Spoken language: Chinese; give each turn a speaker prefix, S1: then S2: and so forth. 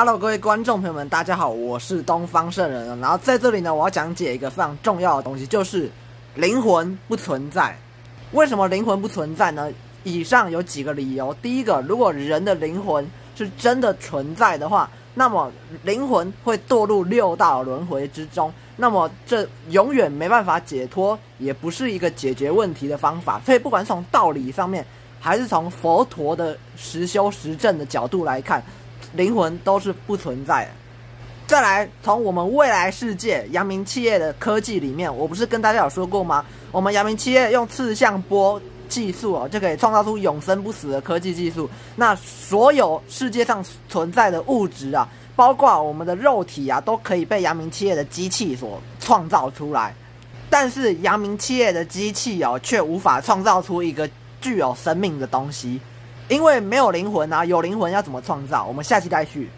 S1: Hello，各位观众朋友们，大家好，我是东方圣人。然后在这里呢，我要讲解一个非常重要的东西，就是灵魂不存在。为什么灵魂不存在呢？以上有几个理由。第一个，如果人的灵魂是真的存在的话，那么灵魂会堕入六道轮回之中，那么这永远没办法解脱，也不是一个解决问题的方法。所以，不管从道理上面，还是从佛陀的实修实证的角度来看。灵魂都是不存在的。再来，从我们未来世界阳明企业的科技里面，我不是跟大家有说过吗？我们阳明企业用次向波技术哦，就可以创造出永生不死的科技技术。那所有世界上存在的物质啊，包括我们的肉体啊，都可以被阳明企业的机器所创造出来。但是阳明企业的机器哦，却无法创造出一个具有生命的东西。因为没有灵魂啊，有灵魂要怎么创造？我们下期再续。